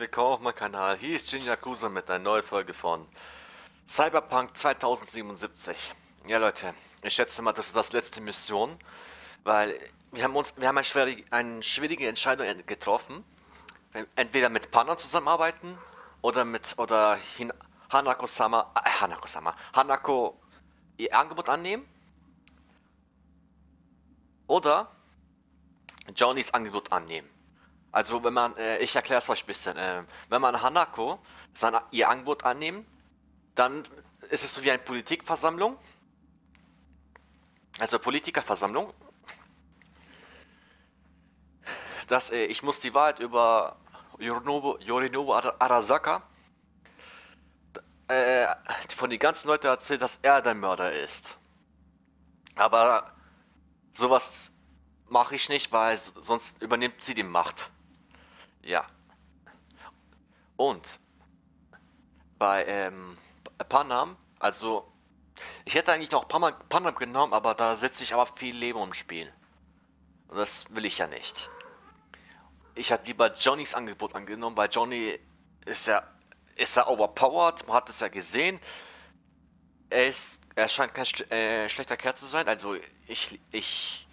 Willkommen auf meinem Kanal. Hier ist Jin Yakuza mit einer neuen Folge von Cyberpunk 2077. Ja Leute, ich schätze mal, das ist das letzte Mission, weil wir haben uns, wir haben eine schwierige, eine schwierige Entscheidung getroffen. Entweder mit Partnern zusammenarbeiten oder mit, oder Hanako-sama, äh, Hanako-sama, Hanako ihr Angebot annehmen oder Johnnys Angebot annehmen. Also wenn man, äh, ich erkläre es euch ein bisschen, äh, wenn man Hanako sein, ihr Angebot annehmen, dann ist es so wie eine Politikversammlung, also Politikerversammlung, dass äh, ich muss die Wahrheit über Yorinobu, Yorinobu Arasaka äh, von den ganzen Leuten erzählt, dass er der Mörder ist. Aber sowas mache ich nicht, weil sonst übernimmt sie die Macht. Ja. Und bei ähm, Panam, also ich hätte eigentlich noch Panam, Panam genommen, aber da setze ich aber viel Leben im Spiel. Und das will ich ja nicht. Ich habe lieber Johnnys Angebot angenommen, weil Johnny ist ja, ist ja overpowered, man hat es ja gesehen. Er ist, er scheint kein äh, schlechter Kerl zu sein, also ich, ich,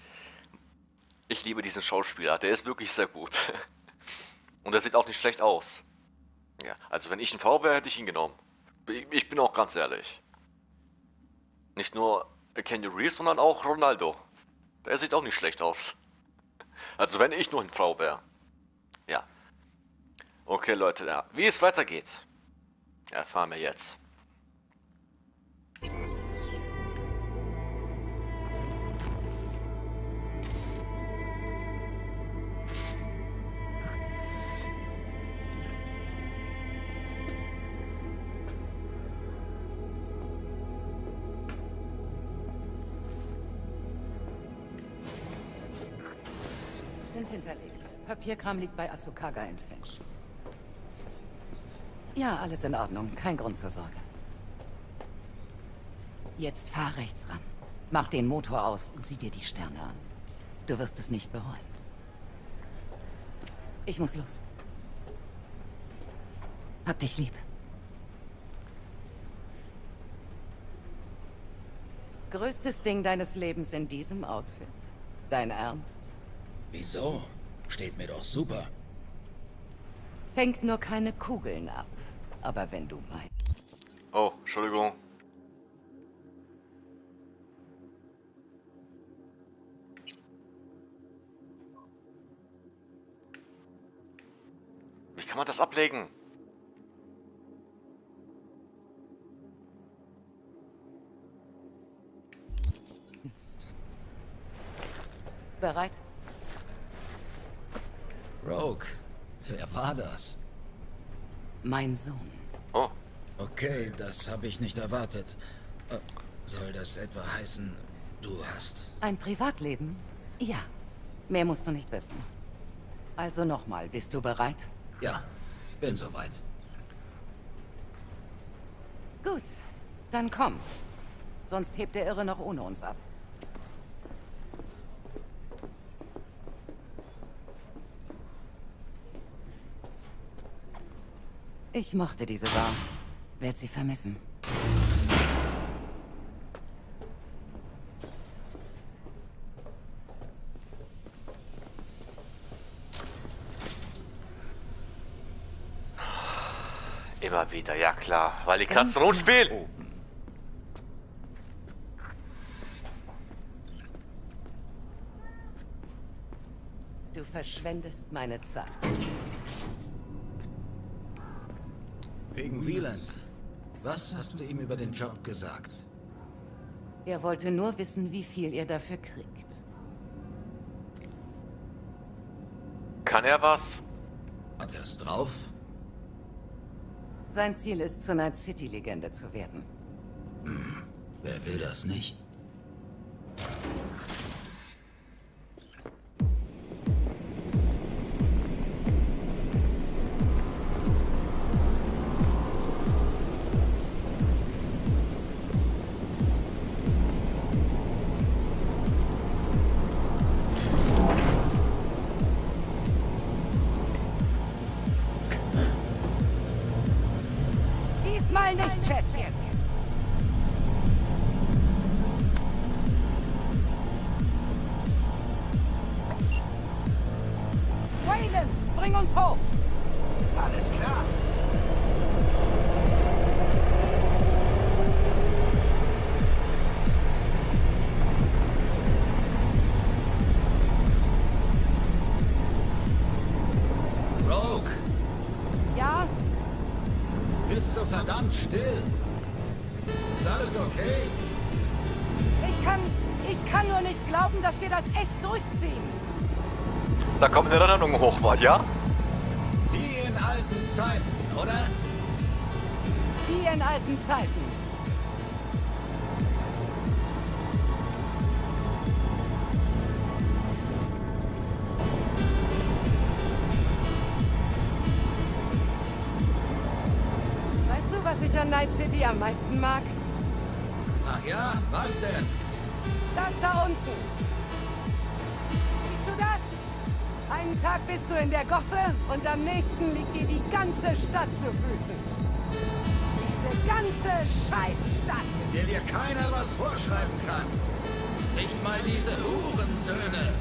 ich liebe diesen Schauspieler, der ist wirklich sehr gut. Und er sieht auch nicht schlecht aus. Ja, also wenn ich ein Frau wäre, hätte ich ihn genommen. Ich bin auch ganz ehrlich. Nicht nur Kenny Reeves, sondern auch Ronaldo. Der sieht auch nicht schlecht aus. Also wenn ich nur eine Frau wäre. Ja. Okay, Leute, ja. wie es weitergeht, erfahren wir jetzt. Papierkram liegt bei Asukaga in Finch. Ja, alles in Ordnung. Kein Grund zur Sorge. Jetzt fahr rechts ran. Mach den Motor aus und sieh dir die Sterne an. Du wirst es nicht bereuen. Ich muss los. Hab dich lieb. Größtes Ding deines Lebens in diesem Outfit. Dein Ernst? Wieso? Steht mir doch super. Fängt nur keine Kugeln ab. Aber wenn du meinst. Oh, Entschuldigung. Wie kann man das ablegen? Bereit? Rogue, wer war das? Mein Sohn. Oh. Okay, das habe ich nicht erwartet. Äh, soll das etwa heißen, du hast... Ein Privatleben? Ja. Mehr musst du nicht wissen. Also nochmal, bist du bereit? Ja, bin soweit. Gut, dann komm. Sonst hebt der Irre noch ohne uns ab. Ich mochte diese Bar. Werd sie vermissen. Immer wieder, ja klar. Weil die Katzen rot spielen. Du verschwendest meine Zeit. Wegen Wieland. Was hast du ihm über den Job gesagt? Er wollte nur wissen, wie viel ihr dafür kriegt. Kann er was? Hat er es drauf? Sein Ziel ist, zur Night City-Legende zu werden. Hm. Wer will das nicht? Ja? Wie in alten Zeiten, oder? Wie in alten Zeiten. Weißt du, was ich an Night City am meisten mag? Ach ja, was denn? Das da unten. Einen Tag bist du in der Gosse und am nächsten liegt dir die ganze Stadt zu Füßen. Diese ganze Scheißstadt. In der dir keiner was vorschreiben kann. Nicht mal diese Hurensöhne.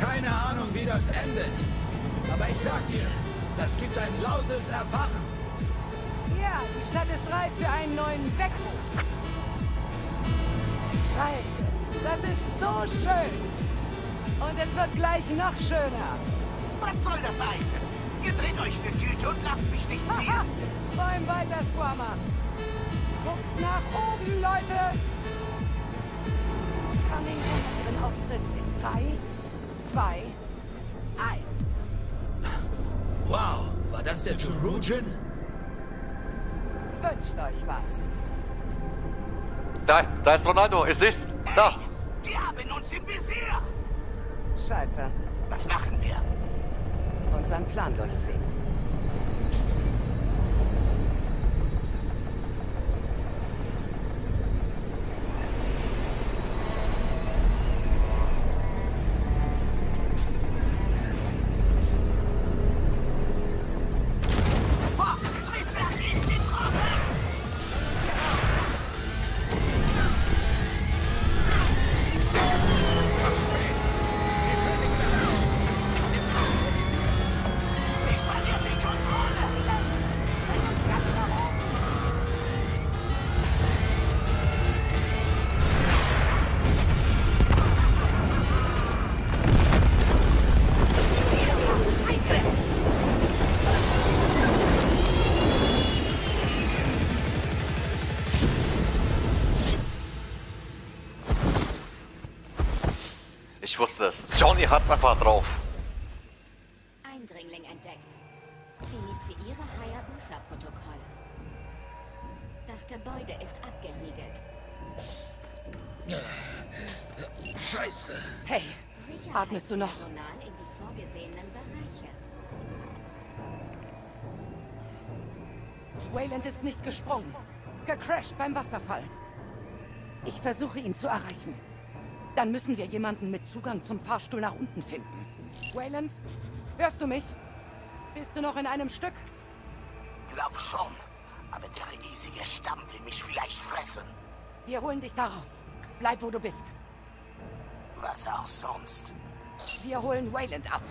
Keine Ahnung, wie das endet. Aber ich sag dir, das gibt ein lautes Erwachen. Ja, die Stadt ist reif für einen neuen Weckruf. Scheiße, das ist so schön. Und es wird gleich noch schöner. Was soll das heißen? Ihr dreht euch eine Tüte und lasst mich nicht ziehen. träum weiter, Squammer. Guckt nach oben, Leute. Cunning und ihren Auftritt in 3, 2, 1. Wow, war das der Jerujan? Wünscht euch was. Da, da ist Ronaldo, ist es? Da. Die haben uns im Visier. Scheiße. Was machen wir? Unseren Plan durchziehen. Ich wusste es. Johnny hat's einfach drauf. Eindringling entdeckt. Initiiere Hayabusa-Protokoll. Das Gebäude ist abgeriegelt. Scheiße. Hey, atmest du noch? In die vorgesehenen Bereiche. Wayland ist nicht gesprungen. Gecrashed beim Wasserfall. Ich versuche ihn zu erreichen. Dann müssen wir jemanden mit Zugang zum Fahrstuhl nach unten finden. Wayland, hörst du mich? Bist du noch in einem Stück? Glaub schon. Aber der riesige Stamm will mich vielleicht fressen. Wir holen dich da raus. Bleib, wo du bist. Was auch sonst. Wir holen Wayland ab.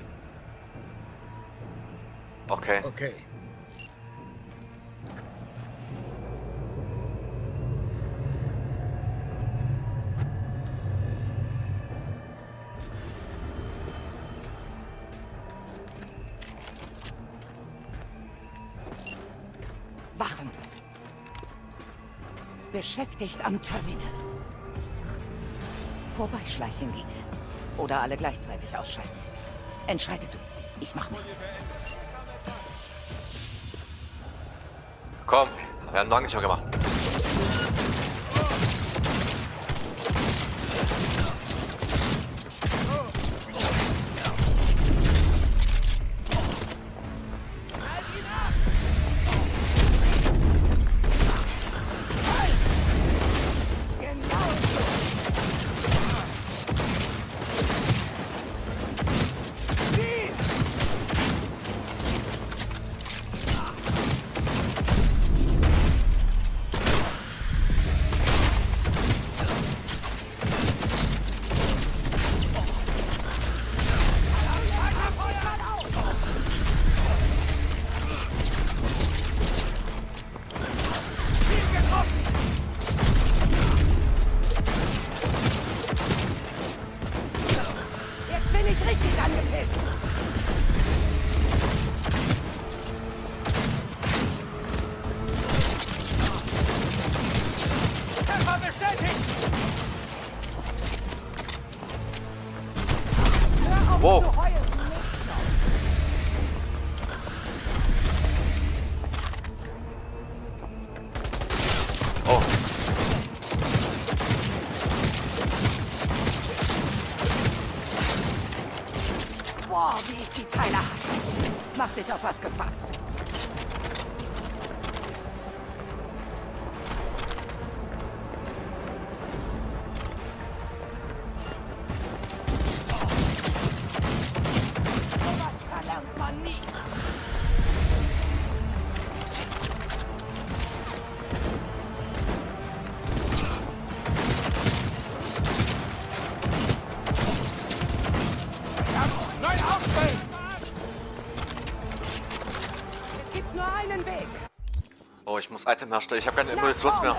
Okay. Okay. Beschäftigt am Terminal. Vorbeischleichen ginge. Oder alle gleichzeitig ausschalten. Entscheide du. Ich mach mit. Komm, wir haben lange nicht mehr gemacht. Oh, ich muss Item herstellen. Ich habe keine Munition mehr.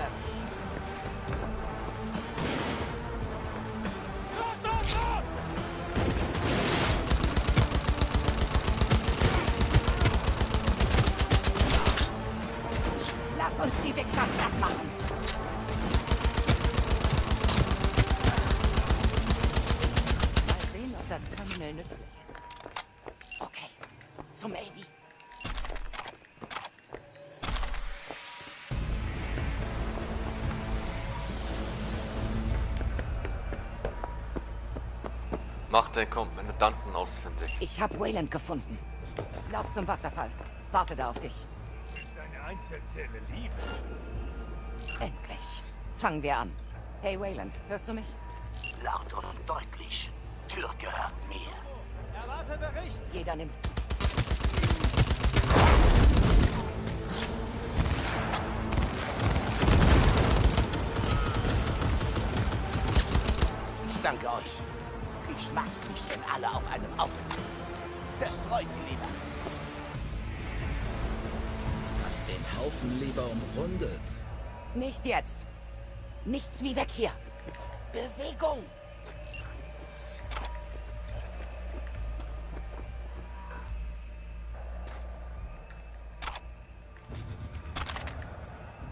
Den Kommandanten ausfindig. Ich habe Wayland gefunden. Lauf zum Wasserfall. Warte da auf dich. Ist eine Einzelzelle Liebe. Endlich. Fangen wir an. Hey Wayland, hörst du mich? Laut und deutlich. Tür gehört mir. Erwarte Bericht! Jeder nimmt. Ich danke euch. Ich mag's nicht, wenn alle auf einem Aufen sind. Zerstreu sie lieber. Hast den Haufen lieber umrundet. Nicht jetzt. Nichts wie weg hier. Bewegung.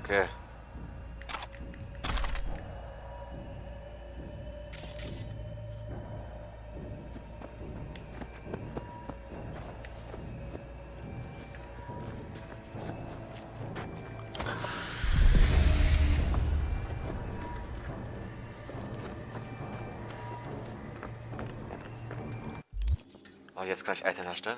Okay. Jetzt gleich Item herstellen.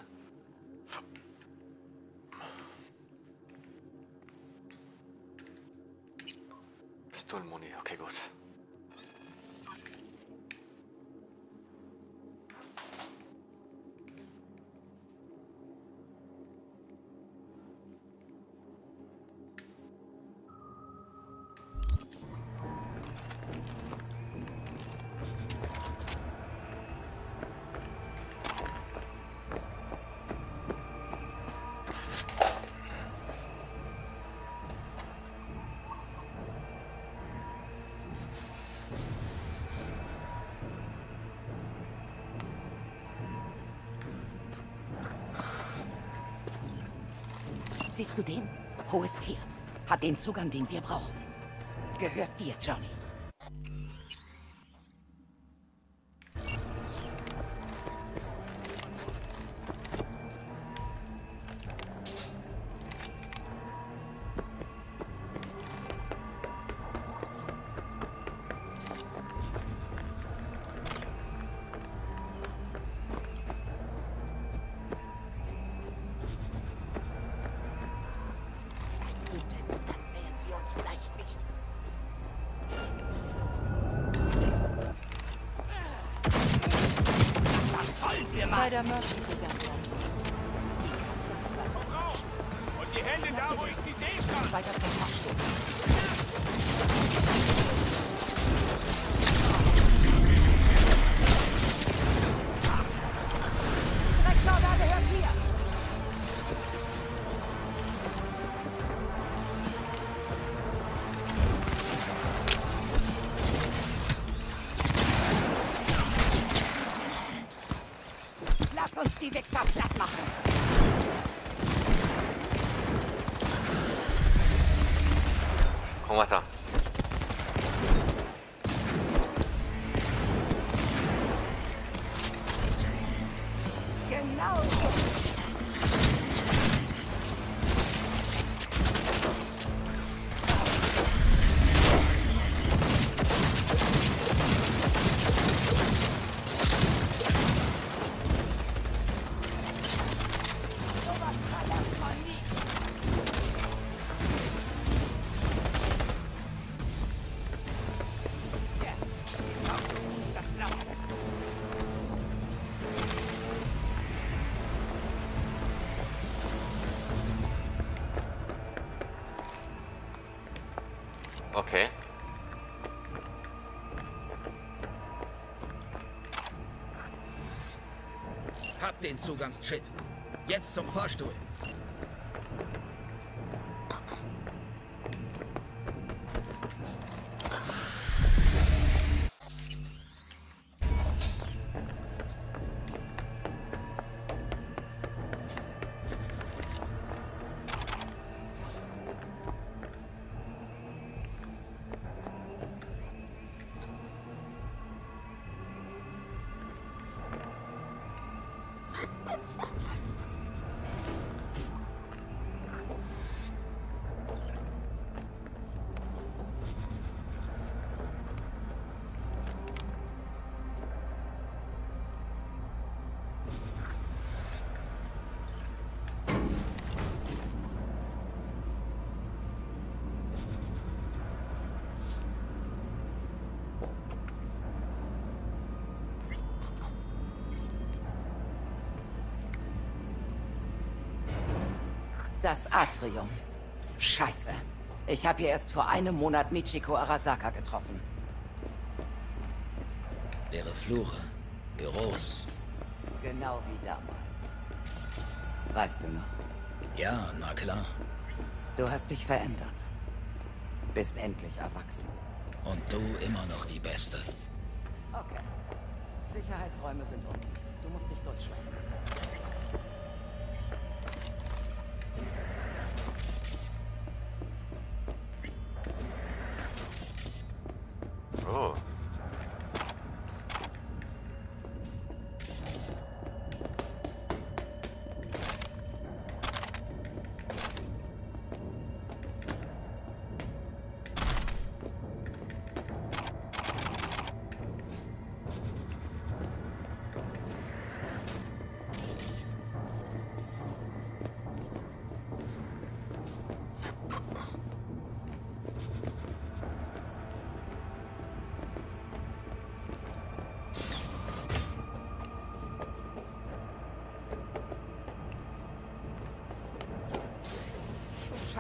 Siehst du den? Hohes Tier. Hat den Zugang, den wir brauchen. Gehört dir, Johnny. Hab den Zugangschip. Jetzt zum Fahrstuhl. Das Atrium. Scheiße. Ich habe hier erst vor einem Monat Michiko Arasaka getroffen. Leere Flure, Büros. Genau wie damals. Weißt du noch? Ja, na klar. Du hast dich verändert. Bist endlich erwachsen. Und du immer noch die Beste. Okay. Sicherheitsräume sind unten. Du musst dich durchschlagen.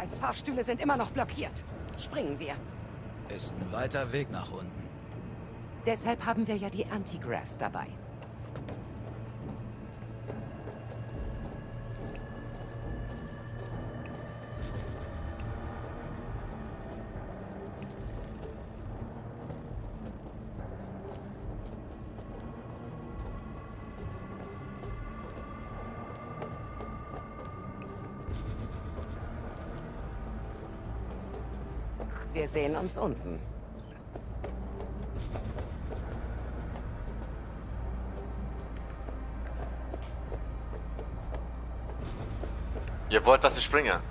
Scheiß Fahrstühle sind immer noch blockiert. Springen wir. Ist ein weiter Weg nach unten. Deshalb haben wir ja die Antigraphs dabei. Uns unten. Ihr wollt, dass ich springe?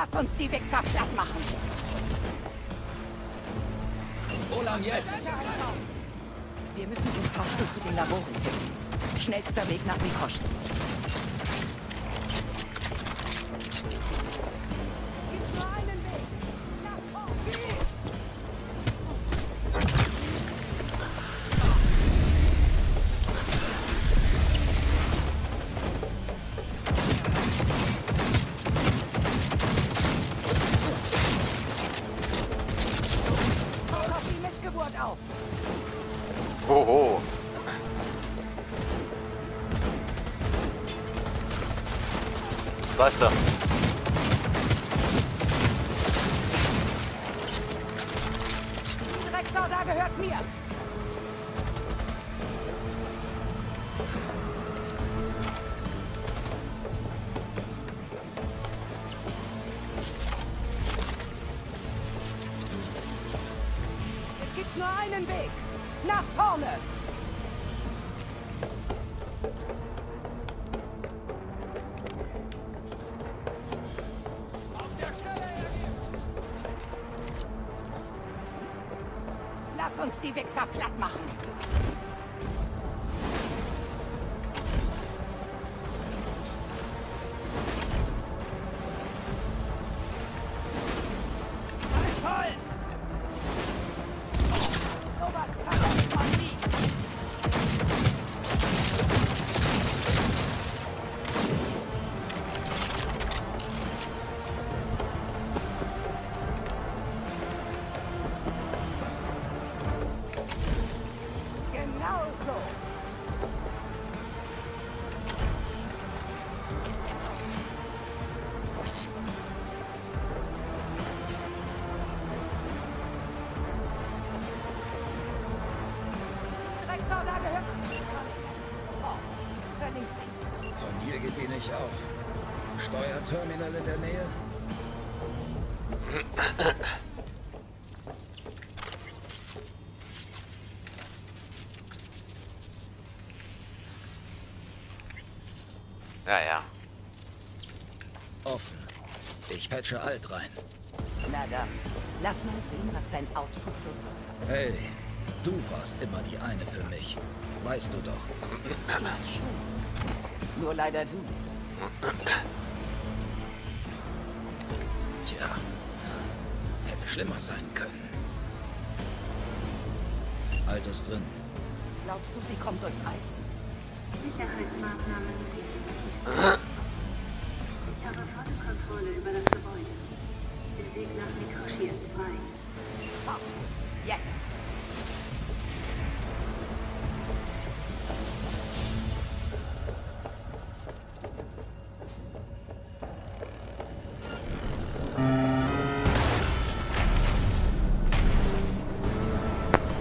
Lass uns die Wichser platt machen. Wo lang jetzt? Wir müssen den Fahrstuhl zu den Laboren finden. Schnellster Weg nach Mikosch. Ich patche alt rein. Na dann, lass mal sehen, was dein Output so drauf hat. Hey, du warst immer die eine für mich. Weißt du doch. Nur leider du nicht. Tja, hätte schlimmer sein können. Altes drin. Glaubst du, sie kommt durchs Eis? Sicherheitsmaßnahmen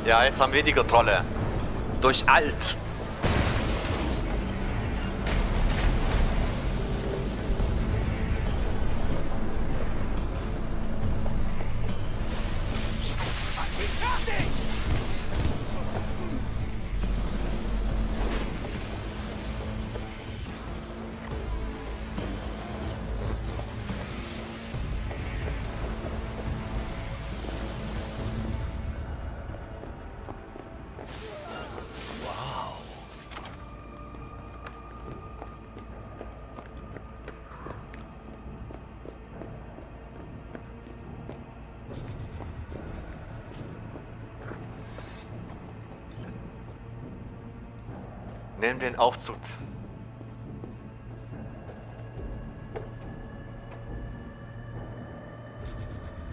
Ja, jetzt haben wir die Kontrolle. Durch Alt. Wow. Nehmen wir den Aufzug.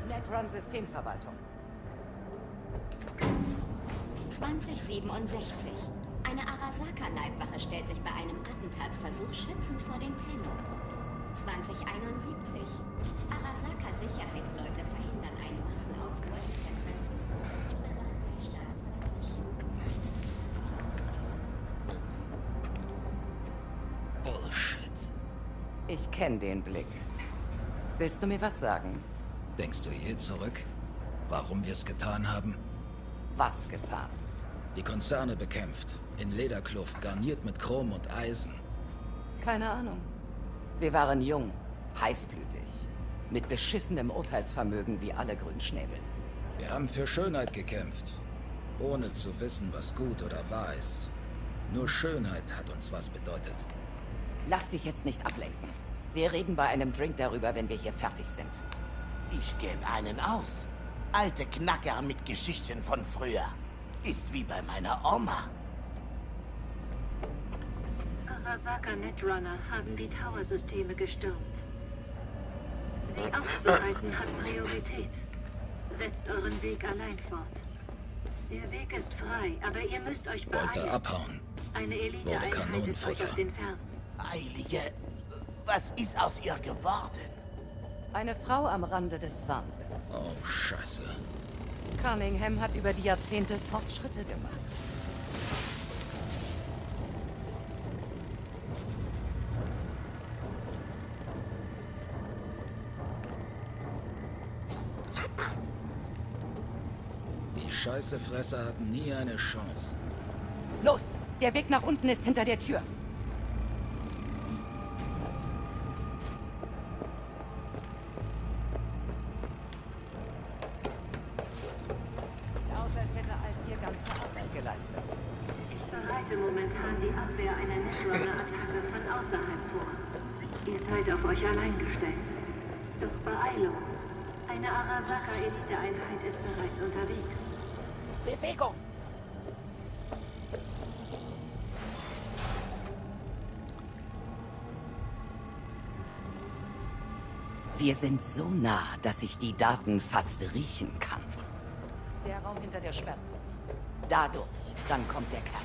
Netrun Systemverwaltung. 2067. Eine Arasaka-Leibwache stellt sich bei einem Attentatsversuch schützend vor den Tenno. 2071. Arasaka-Sicherheitsleute verhindern einen Massenaufruhr in San Francisco die Stadt. Bullshit. Ich kenne den Blick. Willst du mir was sagen? Denkst du je zurück? Warum wir es getan haben? Was getan? Die Konzerne bekämpft. In Lederkluft, garniert mit Chrom und Eisen. Keine Ahnung. Wir waren jung, heißblütig, mit beschissenem Urteilsvermögen wie alle Grünschnäbel. Wir haben für Schönheit gekämpft. Ohne zu wissen, was gut oder wahr ist. Nur Schönheit hat uns was bedeutet. Lass dich jetzt nicht ablenken. Wir reden bei einem Drink darüber, wenn wir hier fertig sind. Ich gebe einen aus. Alte Knacker mit Geschichten von früher. Ist wie bei meiner Oma. Arasaka Netrunner haben die Tower-Systeme gestürmt. Sie aufzuhalten hat Priorität. Setzt euren Weg allein fort. Der Weg ist frei, aber ihr müsst euch Wollte beeilen. abhauen. Eine Elite-Einheit ist euch auf den Fersen. Heilige, was ist aus ihr geworden? Eine Frau am Rande des Wahnsinns. Oh, scheiße. Cunningham hat über die Jahrzehnte Fortschritte gemacht. Die Scheißefresser hatten nie eine Chance. Los! Der Weg nach unten ist hinter der Tür. Wir sind so nah, dass ich die Daten fast riechen kann. Der Raum hinter der Sperre. Dadurch, dann kommt der Kerl.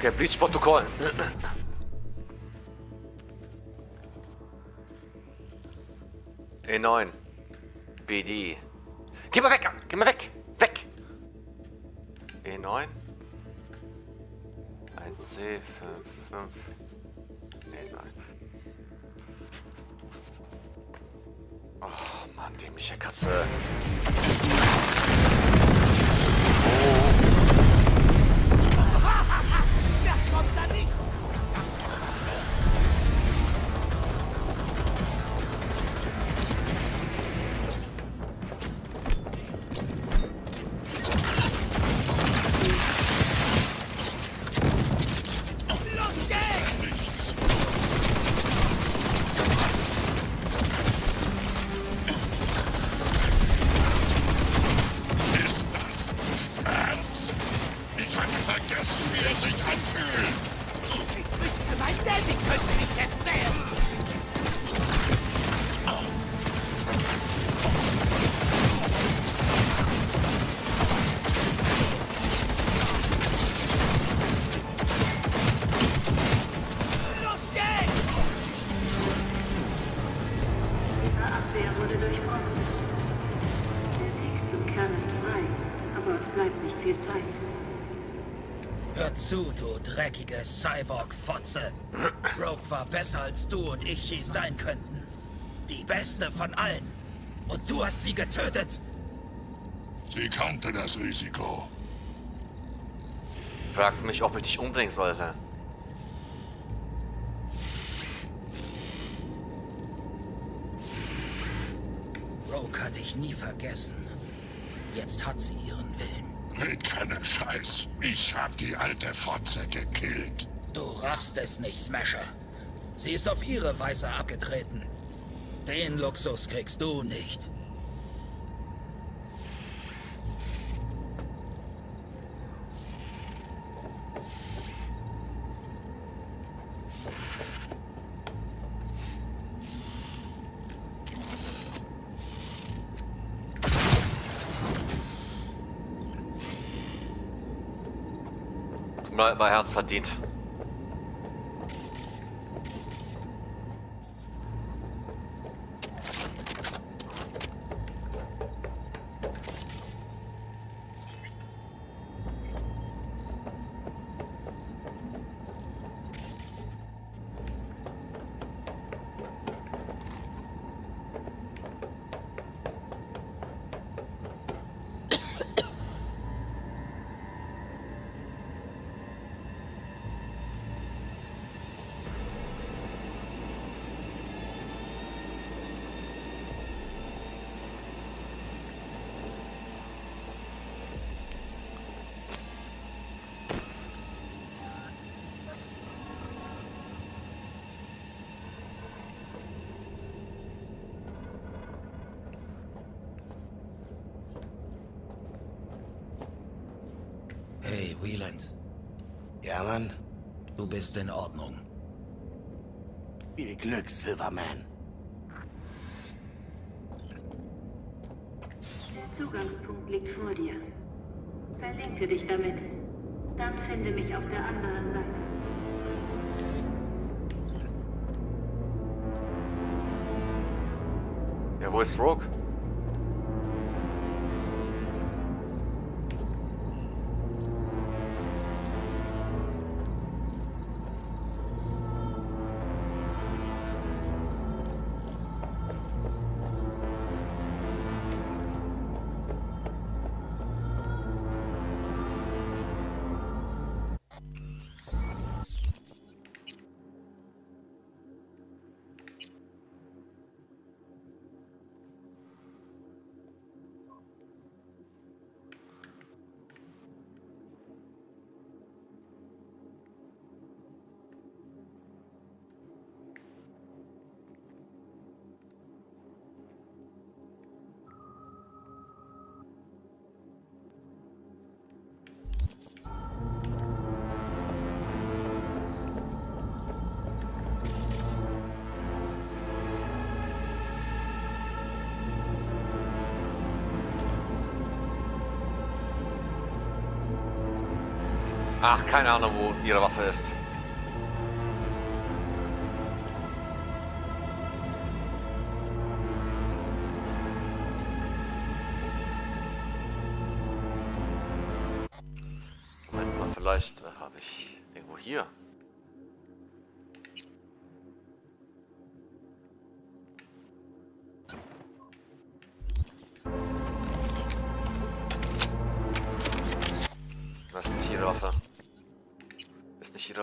Okay, Bleach-Protokoll. E9. BD. Geh mal weg! Geh mal weg! Weg! E9. 1C, 5, 5. E9. Oh, Mann, dämliche Katze. Abwehr wurde durchbrochen. Der Weg zum Kern ist frei, aber es bleibt nicht viel Zeit. Hör zu, du dreckige Cyborg-Fotze. Rogue war besser als du und ich je sein könnten. Die beste von allen. Und du hast sie getötet. Sie kannte das Risiko. Fragt mich, ob ich dich umbringen sollte. Rogue hat dich nie vergessen. Jetzt hat sie ihren Willen. Red keinen Scheiß. Ich hab die alte Fotze gekillt. Du raffst es nicht, Smasher. Sie ist auf ihre Weise abgetreten. Den Luxus kriegst du nicht. Herz verdient. Hey, Wieland. Ja, Mann. Du bist in Ordnung. Viel Glück, Silverman. Der Zugangspunkt liegt vor dir. Verlinke dich damit. Dann finde mich auf der anderen Seite. Ja, wo Ach, keine Ahnung, wo ihre Waffe ist.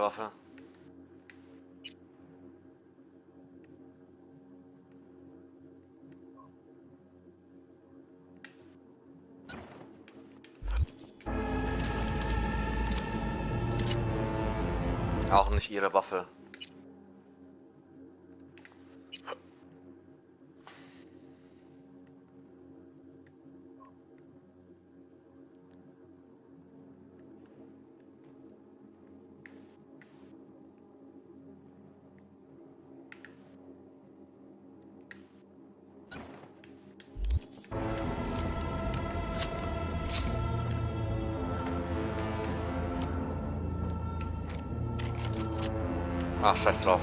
Waffe. Auch nicht ihre Waffe. Scheiß drauf.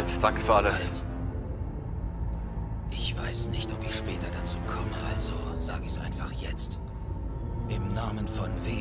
Alt, danke für alles. Ich weiß nicht, ob ich später dazu komme, also sage ich es einfach jetzt. Im Namen von W.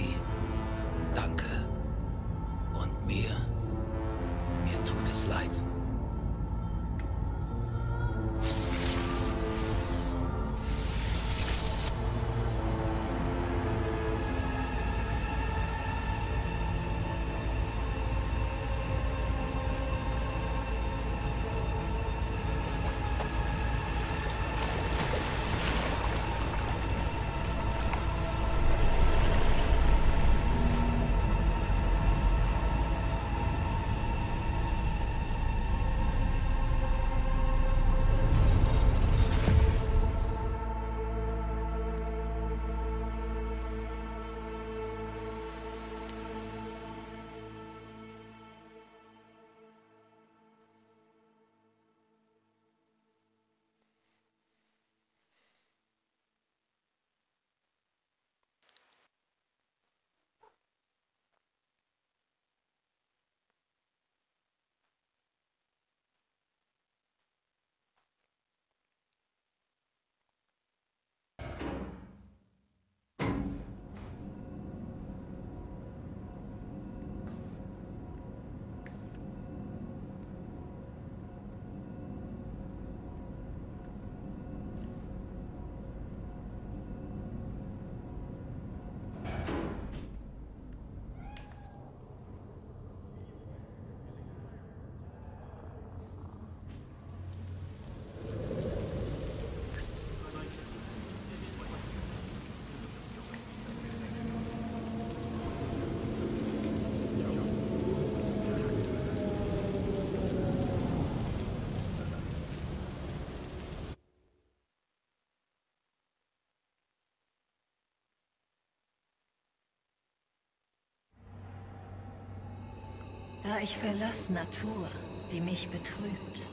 Da ich verlass Natur, die mich betrübt.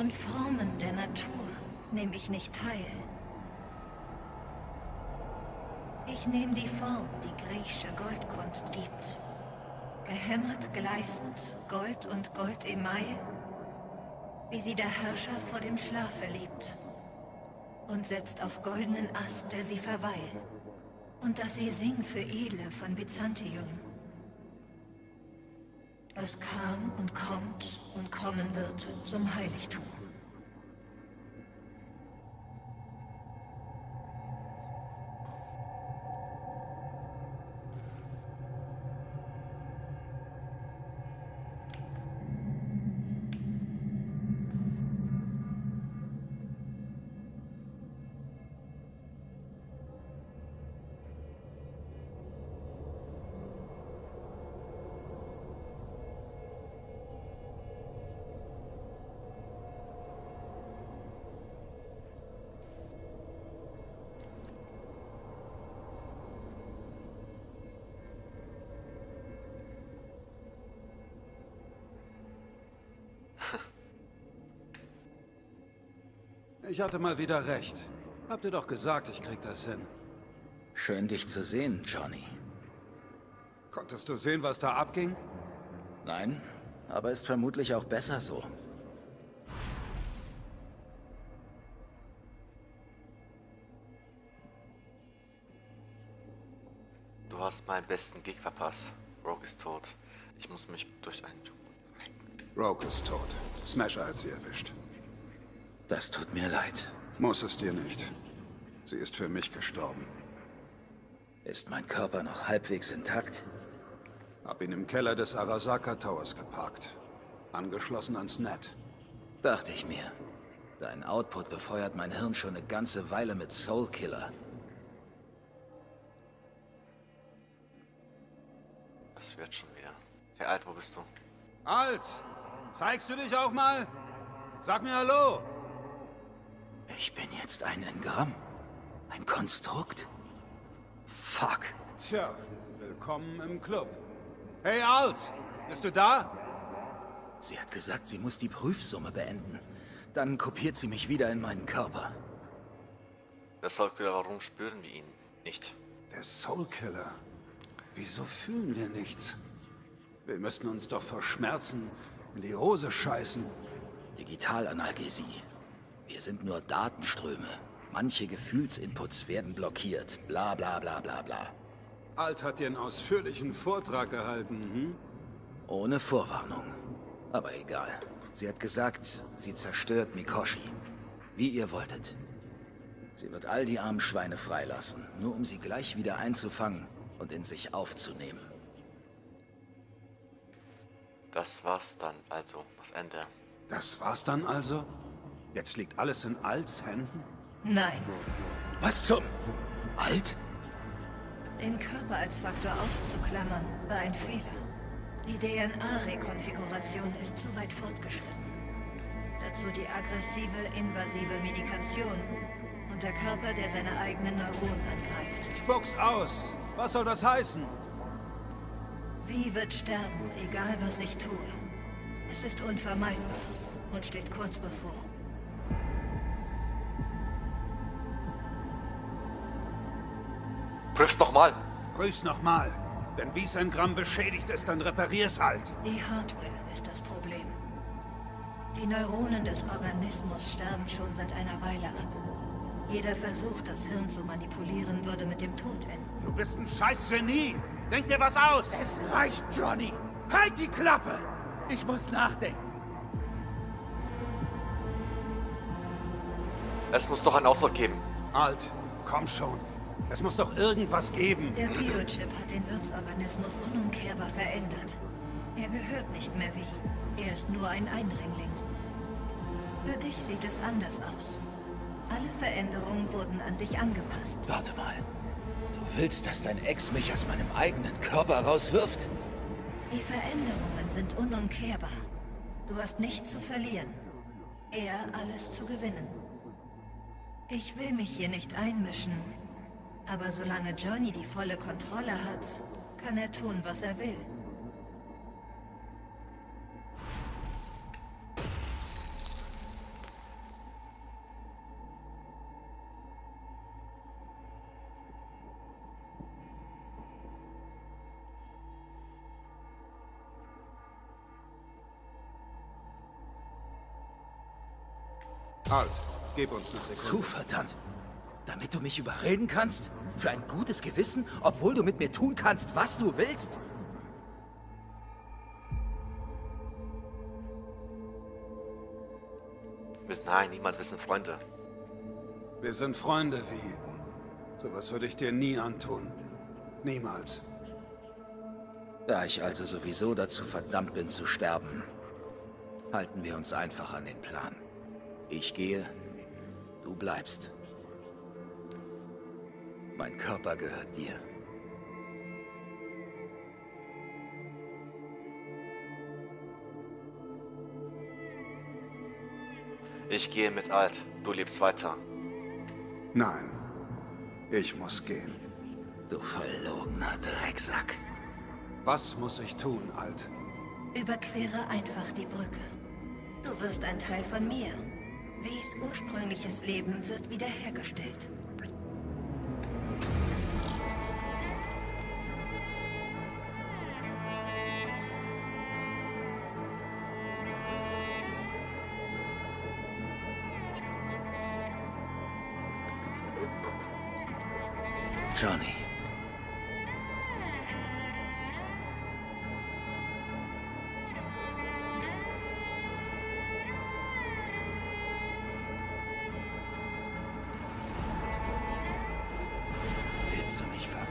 An Formen der Natur nehme ich nicht teil. Ich nehme die Form, die griechische Goldkunst gibt. Gehämmert gleißend, Gold und Goldemail, wie sie der Herrscher vor dem Schlafe liebt. Und setzt auf goldenen Ast, der sie verweilt. Und dass sie sing für Edle von Byzantium. Was kam und kommt und kommen wird zum Heiligtum. Hatte mal wieder recht. Habt ihr doch gesagt, ich krieg das hin. Schön, dich zu sehen, Johnny. Konntest du sehen, was da abging? Nein, aber ist vermutlich auch besser so. Du hast meinen besten Gig verpasst. Rogue ist tot. Ich muss mich durch einen... Rogue ist tot. Smasher hat sie erwischt. Das tut mir leid. Muss es dir nicht. Sie ist für mich gestorben. Ist mein Körper noch halbwegs intakt? Hab ihn im Keller des Arasaka Towers geparkt. Angeschlossen ans Net. Dachte ich mir. Dein Output befeuert mein Hirn schon eine ganze Weile mit Soulkiller. Das wird schon wieder. Herr Alt, wo bist du? Alt! Zeigst du dich auch mal? Sag mir Hallo! Ich bin jetzt ein Engramm? Ein Konstrukt? Fuck. Tja, willkommen im Club. Hey Alt, bist du da? Sie hat gesagt, sie muss die Prüfsumme beenden. Dann kopiert sie mich wieder in meinen Körper. Der Soulkiller, warum spüren wir ihn nicht? Der Soulkiller. Wieso fühlen wir nichts? Wir müssten uns doch vor Schmerzen in die Hose scheißen. Digitalanalgesie. Wir sind nur Datenströme. Manche Gefühlsinputs werden blockiert. Bla bla bla bla bla. Alt hat dir einen ausführlichen Vortrag gehalten, hm? Ohne Vorwarnung. Aber egal. Sie hat gesagt, sie zerstört Mikoshi. Wie ihr wolltet. Sie wird all die armen Schweine freilassen, nur um sie gleich wieder einzufangen und in sich aufzunehmen. Das war's dann also, das Ende. Das war's dann also? Jetzt liegt alles in Alts Händen? Nein. Was zum... Alt? Den Körper als Faktor auszuklammern, war ein Fehler. Die DNA-Rekonfiguration ist zu weit fortgeschritten. Dazu die aggressive, invasive Medikation und der Körper, der seine eigenen Neuronen angreift. Spuck's aus! Was soll das heißen? Wie wird sterben, egal was ich tue. Es ist unvermeidbar und steht kurz bevor. Prüf's nochmal. Prüf's nochmal. Wenn Wiesengramm beschädigt ist, dann reparier's halt. Die Hardware ist das Problem. Die Neuronen des Organismus sterben schon seit einer Weile ab. Jeder Versuch, das Hirn zu manipulieren, würde mit dem Tod enden. Du bist ein scheiß Genie. Denk dir was aus. Es reicht, Johnny. Halt die Klappe. Ich muss nachdenken. Es muss doch einen Ausdruck geben. Alt, komm schon. Es muss doch irgendwas geben. Der Biochip hat den Wirtsorganismus unumkehrbar verändert. Er gehört nicht mehr wie. Er ist nur ein Eindringling. Für dich sieht es anders aus. Alle Veränderungen wurden an dich angepasst. Warte mal. Du willst, dass dein Ex mich aus meinem eigenen Körper rauswirft? Die Veränderungen sind unumkehrbar. Du hast nichts zu verlieren. Er alles zu gewinnen. Ich will mich hier nicht einmischen. Aber solange Johnny die volle Kontrolle hat, kann er tun, was er will. Alt, gib uns eine Zu Sekunde. verdammt. Damit du mich überreden kannst? Für ein gutes Gewissen? Obwohl du mit mir tun kannst, was du willst? Wir sind, nein, niemals, wir sind Freunde. Wir sind Freunde, wie. Sowas würde ich dir nie antun. Niemals. Da ich also sowieso dazu verdammt bin zu sterben, halten wir uns einfach an den Plan. Ich gehe, du bleibst. Mein Körper gehört dir. Ich gehe mit Alt. Du lebst weiter. Nein. Ich muss gehen. Du verlogener Drecksack. Was muss ich tun, Alt? Überquere einfach die Brücke. Du wirst ein Teil von mir. Wies ursprüngliches Leben wird wiederhergestellt.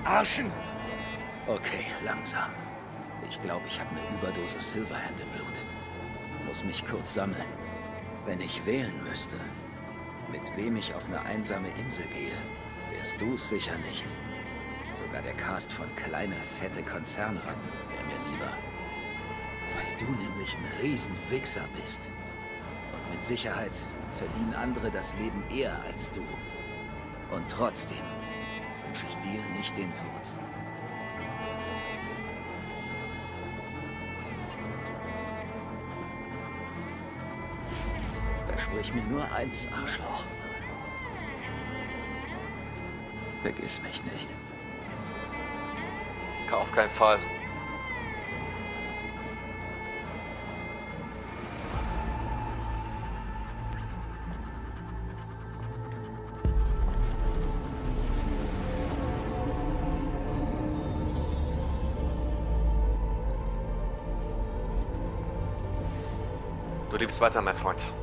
Verarschen? Okay, langsam. Ich glaube, ich habe eine Überdosis Silverhand im Blut. Muss mich kurz sammeln. Wenn ich wählen müsste, mit wem ich auf eine einsame Insel gehe, wärst du es sicher nicht. Sogar der Cast von kleine, fette Konzernratten wäre mir lieber. Weil du nämlich ein Riesenwichser bist. Und mit Sicherheit verdienen andere das Leben eher als du. Und trotzdem wünsche ich dir nicht den Tod. Versprich mir nur eins, Arschloch. Vergiss mich nicht. Auf keinen Fall. Lebst weiter, mein Freund.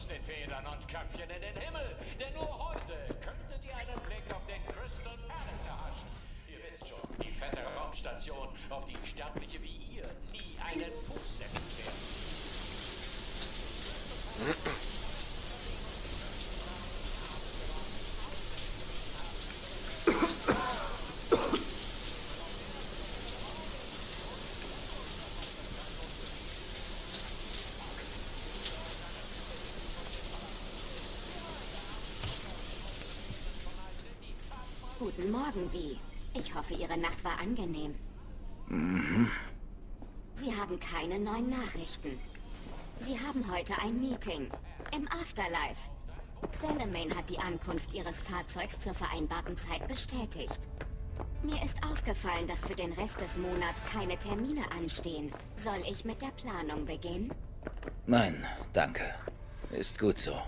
Aus den Federn und Köpfchen in den Himmel. Denn nur heute könntet ihr einen Blick auf den Crystal Palace erhaschen. Ihr wisst schon, die fette Raumstation, auf die Sterbliche wie ihr nie einen Fuß Morgen, Vi. Ich hoffe, Ihre Nacht war angenehm. Mhm. Sie haben keine neuen Nachrichten. Sie haben heute ein Meeting. Im Afterlife. Delamain hat die Ankunft Ihres Fahrzeugs zur vereinbarten Zeit bestätigt. Mir ist aufgefallen, dass für den Rest des Monats keine Termine anstehen. Soll ich mit der Planung beginnen? Nein, danke. Ist gut so.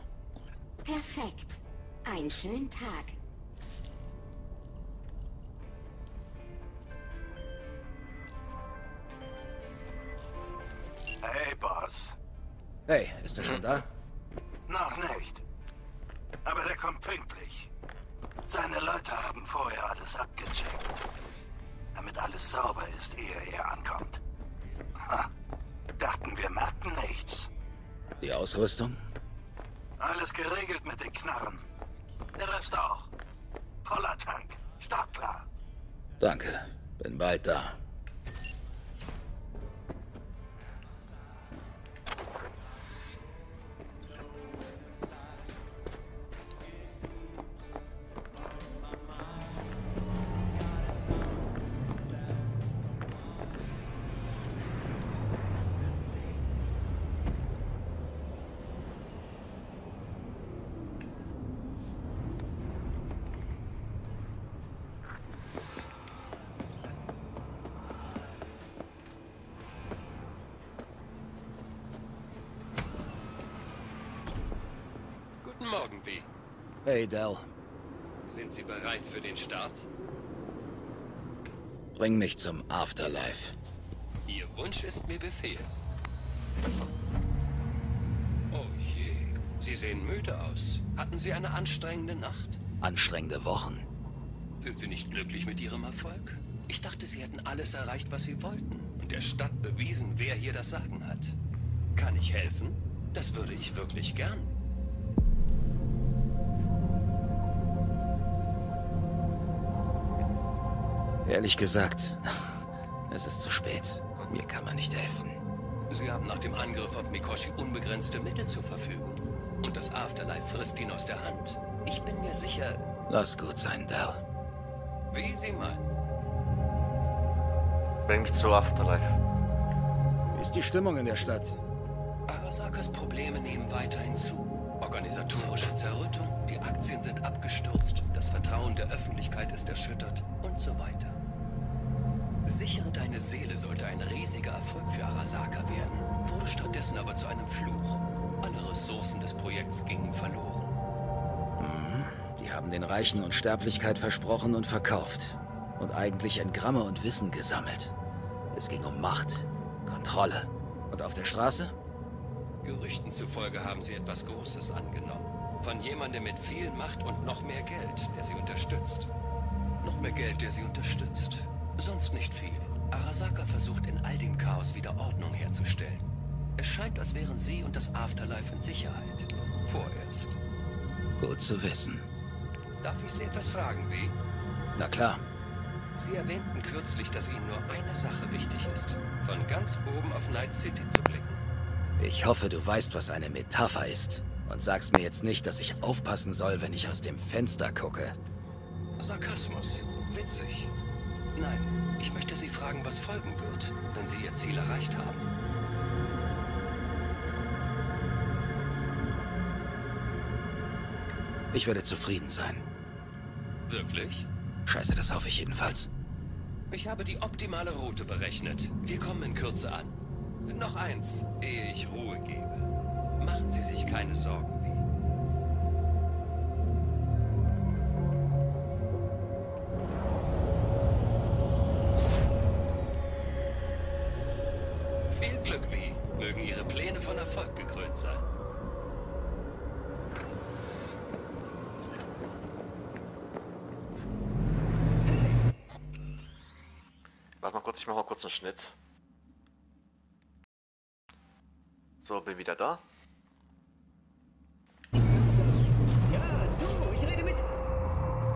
Perfekt. Einen schönen Tag. Hey, ist er schon da? Noch nicht. Aber der kommt pünktlich. Seine Leute haben vorher alles abgecheckt. Damit alles sauber ist, ehe er ankommt. Ha. Dachten, wir merkten nichts. Die Ausrüstung? Alles geregelt mit den Knarren. Der Rest auch. Voller Tank. Startklar. Danke. Bin bald da. Hey, Dell. Sind Sie bereit für den Start? Bring mich zum Afterlife. Ihr Wunsch ist mir Befehl. Oh je, Sie sehen müde aus. Hatten Sie eine anstrengende Nacht? Anstrengende Wochen. Sind Sie nicht glücklich mit Ihrem Erfolg? Ich dachte, Sie hätten alles erreicht, was Sie wollten. Und der Stadt bewiesen, wer hier das Sagen hat. Kann ich helfen? Das würde ich wirklich gern. Ehrlich gesagt, es ist zu spät. Mir kann man nicht helfen. Sie haben nach dem Angriff auf Mikoshi unbegrenzte Mittel zur Verfügung. Und das Afterlife frisst ihn aus der Hand. Ich bin mir sicher, Lass gut sein, Dell. wie Sie meinen. Bring mich zu Afterlife. Wie ist die Stimmung in der Stadt? Arasakas Probleme nehmen weiterhin zu. Organisatorische Zerrüttung, die Aktien sind abgestürzt, das Vertrauen der Öffentlichkeit ist erschüttert und so weiter. Sichere deine Seele sollte ein riesiger Erfolg für Arasaka werden, wurde stattdessen aber zu einem Fluch. Alle Ressourcen des Projekts gingen verloren. Mhm. Die haben den Reichen Unsterblichkeit versprochen und verkauft. Und eigentlich Engramme und Wissen gesammelt. Es ging um Macht, Kontrolle. Und auf der Straße? Gerüchten zufolge haben sie etwas Großes angenommen. Von jemandem mit viel Macht und noch mehr Geld, der sie unterstützt. Noch mehr Geld, der sie unterstützt. Sonst nicht viel. Arasaka versucht in all dem Chaos wieder Ordnung herzustellen. Es scheint, als wären sie und das Afterlife in Sicherheit. Vorerst. Gut zu wissen. Darf ich Sie etwas fragen, wie? Na klar. Sie erwähnten kürzlich, dass Ihnen nur eine Sache wichtig ist. Von ganz oben auf Night City zu blicken. Ich hoffe, du weißt, was eine Metapher ist. Und sagst mir jetzt nicht, dass ich aufpassen soll, wenn ich aus dem Fenster gucke. Sarkasmus. Witzig. Nein, ich möchte Sie fragen, was folgen wird, wenn Sie Ihr Ziel erreicht haben. Ich werde zufrieden sein. Wirklich? Scheiße, das hoffe ich jedenfalls. Ich habe die optimale Route berechnet. Wir kommen in Kürze an. Noch eins, ehe ich Ruhe gebe. Machen Sie sich keine Sorgen, So, bin wieder da. Ja, du, ich rede mit.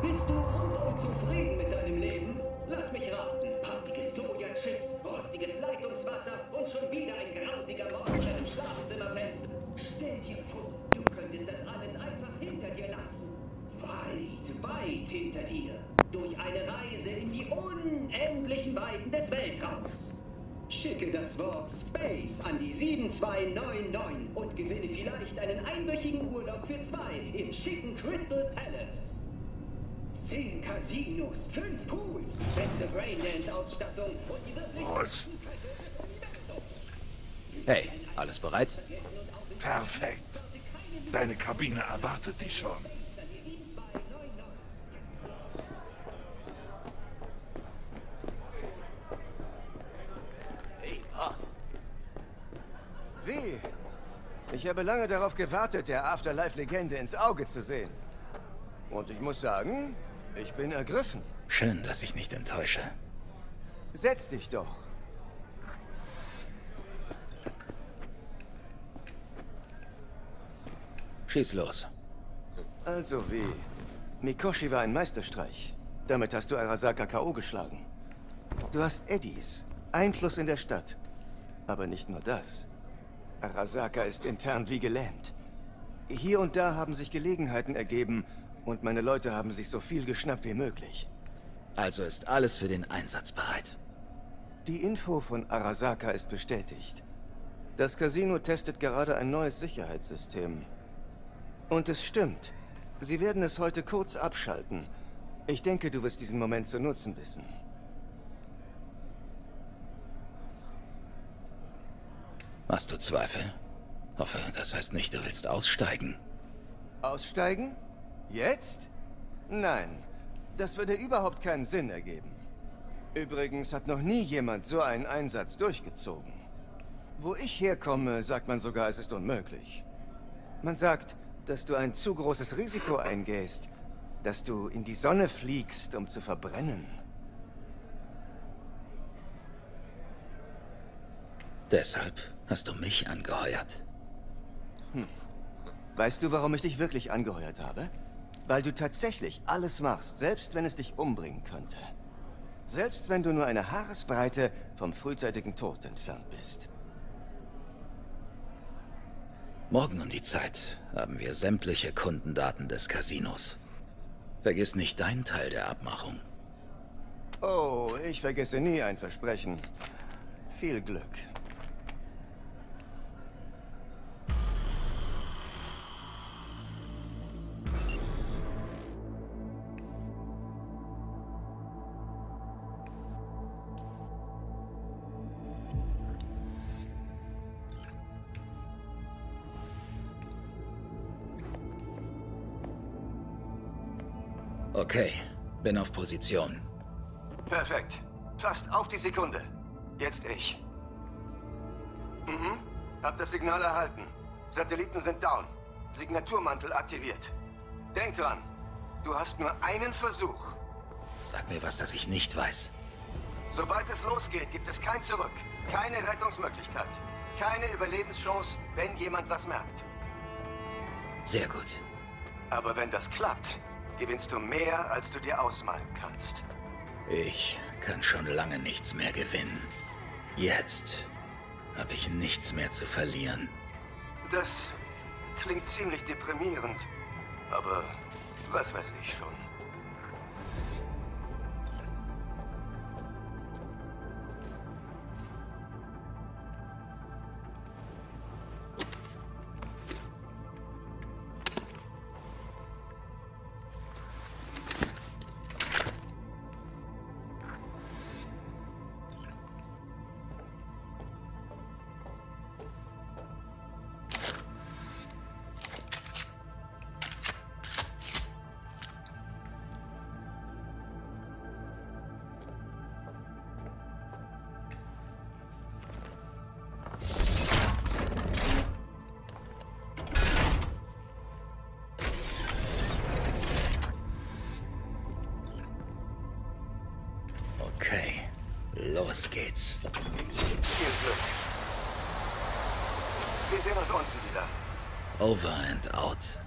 Bist du rundum zufrieden mit deinem Leben? Lass mich raten. Pappige Sojachips, rostiges Leitungswasser und schon wieder ein grausiger Mord in deinem Schlafzimmerfenster. Stell dir vor, du könntest das alles einfach hinter dir lassen. Weit, weit hinter dir. Durch eine Reise in die unendlichen Weiten des Weltraums. Schicke das Wort Space an die 7299 und gewinne vielleicht einen einwöchigen Urlaub für zwei im schicken Crystal Palace. Zehn Casinos, fünf Pools, beste Braindance-Ausstattung und die wirklich... Was? Hey, alles bereit? Perfekt. Deine Kabine erwartet dich schon. Wie? Ich habe lange darauf gewartet, der Afterlife-Legende ins Auge zu sehen. Und ich muss sagen, ich bin ergriffen. Schön, dass ich nicht enttäusche. Setz dich doch. Schieß los. Also wie? Mikoshi war ein Meisterstreich. Damit hast du Arasaka K.O. geschlagen. Du hast Eddies, Einfluss in der Stadt. Aber nicht nur das. Arasaka ist intern wie gelähmt. Hier und da haben sich Gelegenheiten ergeben und meine Leute haben sich so viel geschnappt wie möglich. Also ist alles für den Einsatz bereit. Die Info von Arasaka ist bestätigt. Das Casino testet gerade ein neues Sicherheitssystem. Und es stimmt. Sie werden es heute kurz abschalten. Ich denke, du wirst diesen Moment zu nutzen wissen. Hast du Zweifel? Hoffe, das heißt nicht, du willst aussteigen. Aussteigen? Jetzt? Nein, das würde überhaupt keinen Sinn ergeben. Übrigens hat noch nie jemand so einen Einsatz durchgezogen. Wo ich herkomme, sagt man sogar, es ist unmöglich. Man sagt, dass du ein zu großes Risiko eingehst, dass du in die Sonne fliegst, um zu verbrennen. Deshalb hast du mich angeheuert. Hm. Weißt du, warum ich dich wirklich angeheuert habe? Weil du tatsächlich alles machst, selbst wenn es dich umbringen könnte. Selbst wenn du nur eine Haaresbreite vom frühzeitigen Tod entfernt bist. Morgen um die Zeit haben wir sämtliche Kundendaten des Casinos. Vergiss nicht deinen Teil der Abmachung. Oh, ich vergesse nie ein Versprechen. Viel Glück. Bin auf Position. Perfekt. Fast auf die Sekunde. Jetzt ich. Mhm. Hab das Signal erhalten. Satelliten sind down. Signaturmantel aktiviert. Denk dran. Du hast nur einen Versuch. Sag mir was, das ich nicht weiß. Sobald es losgeht, gibt es kein Zurück. Keine Rettungsmöglichkeit. Keine Überlebenschance, wenn jemand was merkt. Sehr gut. Aber wenn das klappt, gewinnst du mehr, als du dir ausmalen kannst. Ich kann schon lange nichts mehr gewinnen. Jetzt habe ich nichts mehr zu verlieren. Das klingt ziemlich deprimierend, aber was weiß ich schon. Geht's. Viel Glück. Wir sehen uns unten wieder. Over and out.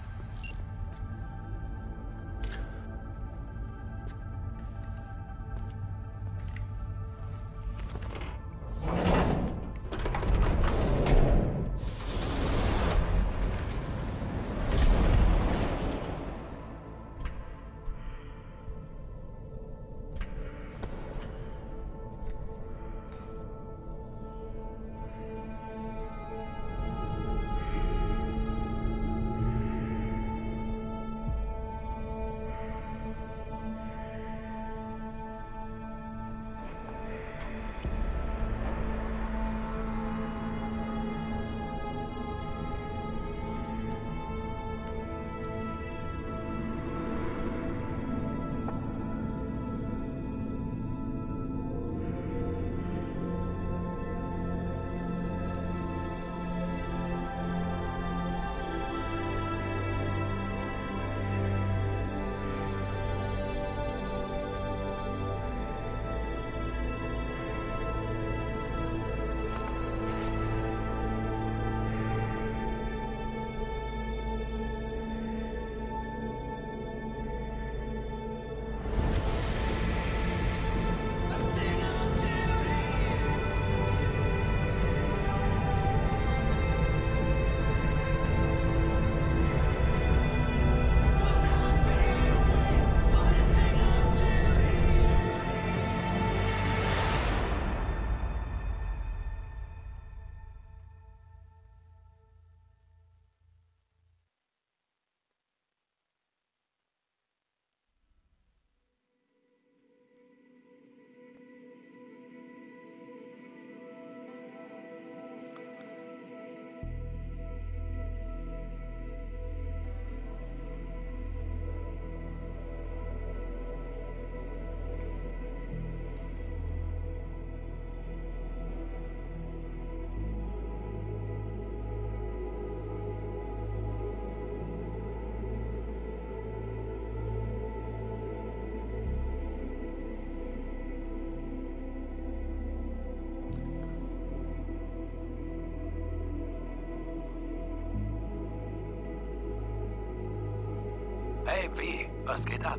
Was geht ab?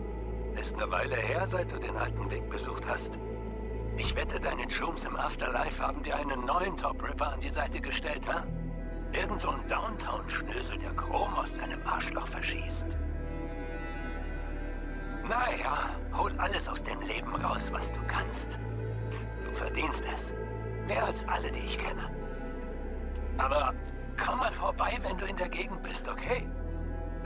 Ist eine Weile her, seit du den alten Weg besucht hast. Ich wette, deine Chums im Afterlife haben dir einen neuen Top Ripper an die Seite gestellt, ha? Irgend so ein Downtown-Schnösel, der Chrom aus seinem Arschloch verschießt. Naja, hol alles aus dem Leben raus, was du kannst. Du verdienst es. Mehr als alle, die ich kenne. Aber komm mal vorbei, wenn du in der Gegend bist, okay?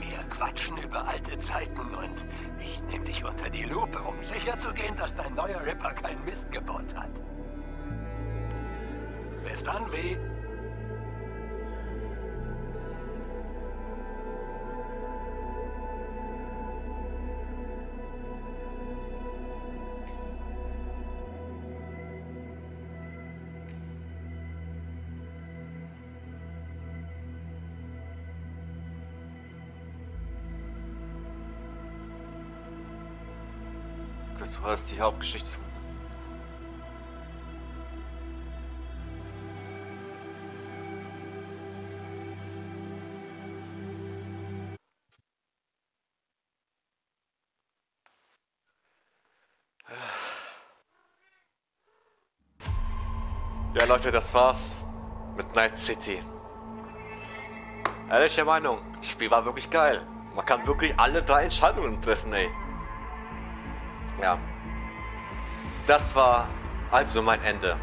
Wir quatschen über alte Zeiten und ich nehme dich unter die Lupe, um sicherzugehen, dass dein neuer Ripper keinen Mist gebaut hat. Bis dann, W. Das war jetzt die Hauptgeschichte. Ja Leute, das war's mit Night City. Ehrliche Meinung, das Spiel war wirklich geil. Man kann wirklich alle drei Entscheidungen treffen, ey. Ja. Das war also mein Ende.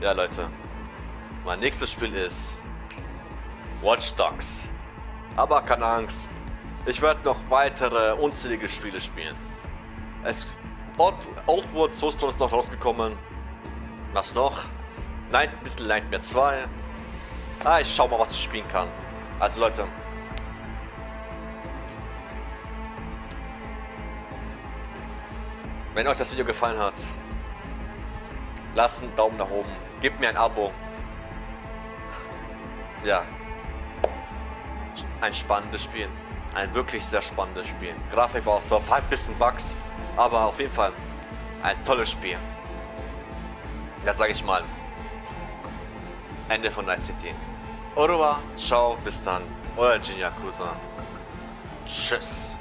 Ja, Leute. Mein nächstes Spiel ist Watch Dogs. Aber keine Angst. Ich werde noch weitere unzählige Spiele spielen. Es Old, Oldwood Soulstone ist noch rausgekommen. Was noch? Night, Little Nightmare 2. Ah, ich schau mal, was ich spielen kann. Also Leute, Wenn euch das Video gefallen hat, lasst einen Daumen nach oben, gebt mir ein Abo. Ja. Ein spannendes Spiel. Ein wirklich sehr spannendes Spiel. Grafik war auch top, hat ein bisschen Bugs, aber auf jeden Fall ein tolles Spiel. Ja, sage ich mal. Ende von Night City. Revoir, ciao, bis dann. Euer Jin Yakuza. Tschüss.